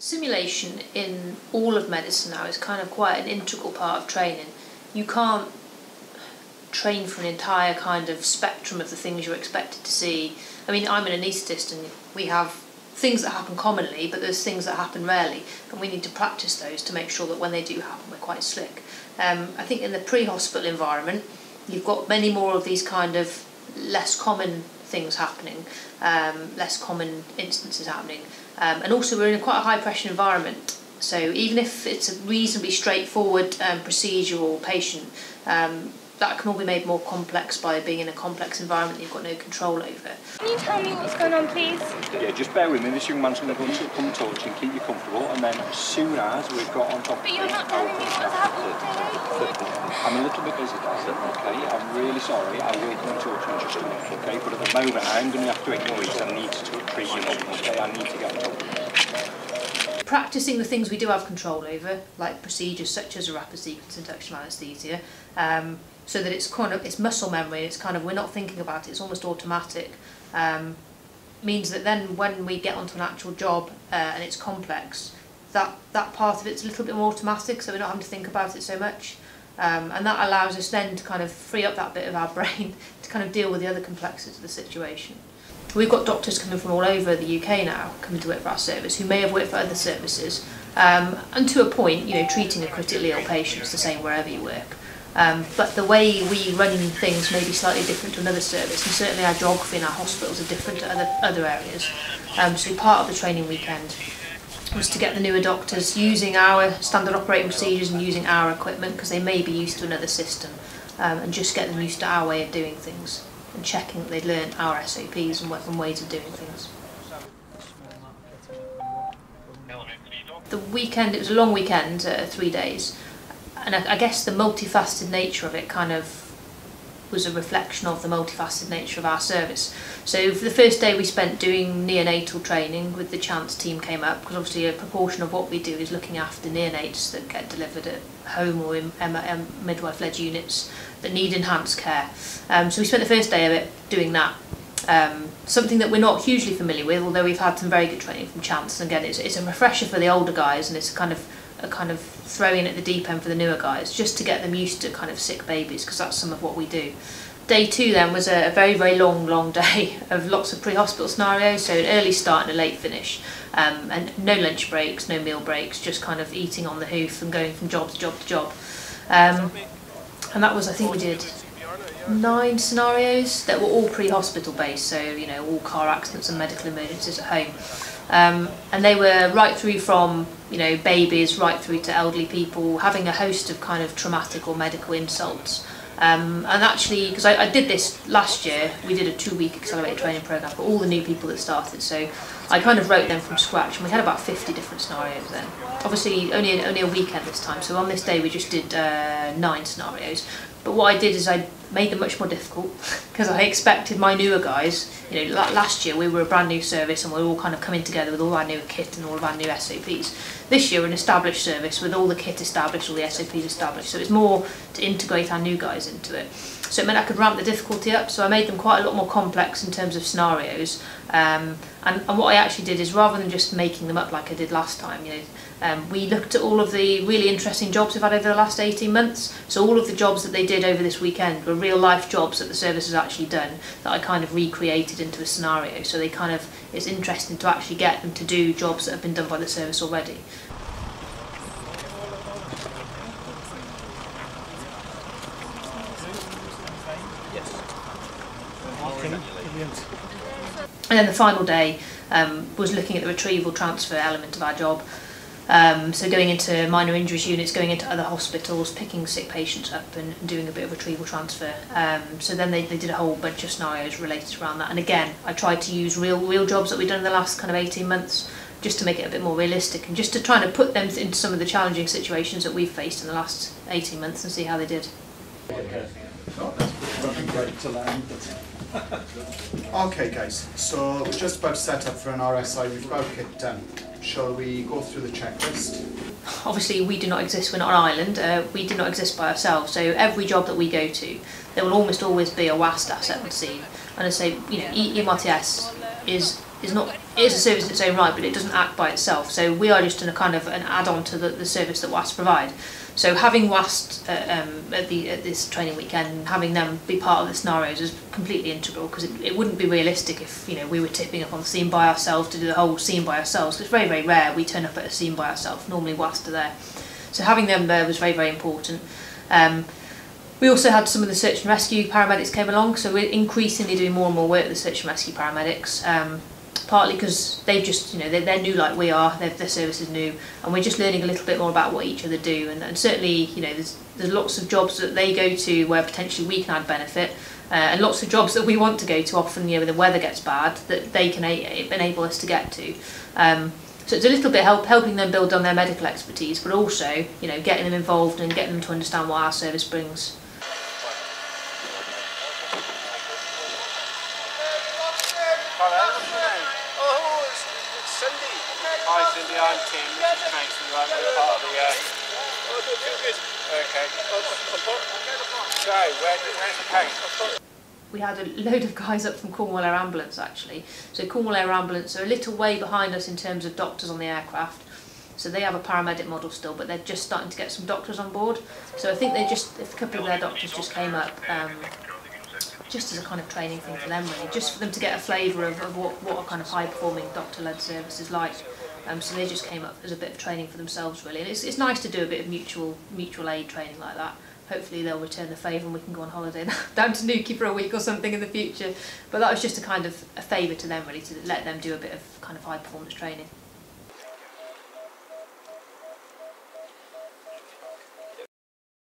Simulation in all of medicine now is kind of quite an integral part of training. You can't train for an entire kind of spectrum of the things you're expected to see. I mean, I'm an anaesthetist and we have things that happen commonly, but there's things that happen rarely, and we need to practice those to make sure that when they do happen, we're quite slick. Um, I think in the pre-hospital environment, you've got many more of these kind of less common things happening, um, less common instances happening, um, and also we're in a quite a high pressure environment. So even if it's a reasonably straightforward um, procedure or patient, um, that can all be made more complex by being in a complex environment that you've got no control over. Can you tell me what's going on, please? Yeah, just bear with me. This young man's going to come, to, come and talk to you and keep you comfortable. And then as soon as we've got on top But you're not telling me what's happening today. I'm a little bit busy, Dad, okay? I'm really sorry. I will come and talk to you in just a minute, okay? But at the moment, I'm going to have to ignore you because I need to treat you okay? I need to get on top of you. Practicing the things we do have control over, like procedures such as a rapid sequence induction anaesthesia, um, so that it's kind of it's muscle memory. It's kind of we're not thinking about it. It's almost automatic. Um, means that then when we get onto an actual job uh, and it's complex, that that part of it's a little bit more automatic. So we're not having to think about it so much. Um, and that allows us then to kind of free up that bit of our brain to kind of deal with the other complexities of the situation. We've got doctors coming from all over the UK now coming to work for our service who may have worked for other services um, and to a point, you know, treating a critically ill patient is the same wherever you work. Um, but the way we run things may be slightly different to another service, and certainly our geography and our hospitals are different to other, other areas. Um, so part of the training weekend was to get the newer doctors using our standard operating procedures and using our equipment because they may be used to another system, um, and just get them used to our way of doing things and checking that they'd learned our SOPs and, and ways of doing things. The weekend, it was a long weekend, uh, three days, and I, I guess the multifaceted nature of it kind of was a reflection of the multifaceted nature of our service. So for the first day we spent doing neonatal training with the Chance team came up because obviously a proportion of what we do is looking after neonates that get delivered at home or in midwife-led units that need enhanced care. Um, so we spent the first day of it doing that. Um, something that we're not hugely familiar with, although we've had some very good training from Chance. And again, it's, it's a refresher for the older guys and it's kind of a kind of throwing at the deep end for the newer guys just to get them used to kind of sick babies because that's some of what we do. Day two then was a, a very, very long, long day of lots of pre-hospital scenarios, so an early start and a late finish. Um, and no lunch breaks, no meal breaks, just kind of eating on the hoof and going from job to job to job. Um, and that was, I think we did nine scenarios that were all pre-hospital based, so, you know, all car accidents and medical emergencies at home. Um, and they were right through from you know babies right through to elderly people having a host of kind of traumatic or medical insults. Um, and actually, because I, I did this last year, we did a two-week accelerated training program for all the new people that started. So I kind of wrote them from scratch, and we had about 50 different scenarios then. Obviously, only only a weekend this time. So on this day, we just did uh, nine scenarios. But what I did is I made them much more difficult because I expected my newer guys, you know, last year we were a brand new service and we are all kind of coming together with all our new kit and all of our new SOPs. This year we're an established service with all the kit established, all the SOPs established, so it's more to integrate our new guys into it. So it meant I could ramp the difficulty up, so I made them quite a lot more complex in terms of scenarios. Um, and, and what I actually did is rather than just making them up like I did last time, you know, um, we looked at all of the really interesting jobs we've had over the last 18 months. So all of the jobs that they did over this weekend were real life jobs that the service has actually done that I kind of recreated into a scenario. So they kind of, it's interesting to actually get them to do jobs that have been done by the service already. And then the final day um, was looking at the retrieval transfer element of our job. Um, so going into minor injuries units, going into other hospitals, picking sick patients up and, doing a bit of retrieval transfer. Um, so then they, they did a whole bunch of scenarios related around that. And again, I tried to use real real jobs that we've done in the last kind of 18 months just to make it a bit more realistic and just to try to put them into some of the challenging situations that we've faced in the last 18 months and see how they did. okay guys, so we're just about to set up for an RSI, we've got a kit done. Shall we go through the checklist? Obviously we do not exist, we're not an island, uh, we do not exist by ourselves, so every job that we go to, there will almost always be a WAST asset on scene. And I say, you know, EMRTS is is not is a service in its own right, but it doesn't act by itself. So we are just in a kind of an add-on to the, the service that WAST provide. So having WAST uh, um, at the at this training weekend, having them be part of the scenarios is completely integral because it, it wouldn't be realistic if you know we were tipping up on the scene by ourselves to do the whole scene by ourselves. It's very very rare we turn up at a scene by ourselves. Normally WAST are there. So having them there was very very important. Um, we also had some of the search and rescue paramedics came along, so we're increasingly doing more and more work with the search and rescue paramedics. Um, partly because they've just, you know, they're, they're new like we are, their, service is new, and we're just learning a little bit more about what each other do. And, and certainly, you know, there's, there's lots of jobs that they go to where potentially we can add benefit, uh, and lots of jobs that we want to go to often, you know, when the weather gets bad, that they can enable us to get to. Um, so it's a little bit help helping them build on their medical expertise, but also, you know, getting them involved and getting them to understand what our service brings. Oh, it's, it's Cindy. Hi, Cindy. I'm Tim. This is. Right, we're part of the. Uh... Okay. So, where, where's the paint? we had a load of guys up from Cornwall Air Ambulance actually. So Cornwall Air Ambulance are a little way behind us in terms of doctors on the aircraft. So they have a paramedic model still, but they're just starting to get some doctors on board. So I think they just, a couple of their doctors just came up um, just as a kind of training thing for them really, just for them to get a flavour of, of what, what a kind of high performing doctor-led service is like. Um, so they just came up as a bit of training for themselves really. And it's, it's nice to do a bit of mutual mutual aid training like that. Hopefully they'll return the favour and we can go on holiday down to Newquay for a week or something in the future. But that was just a kind of a favour to them really, to let them do a bit of kind of high performance training.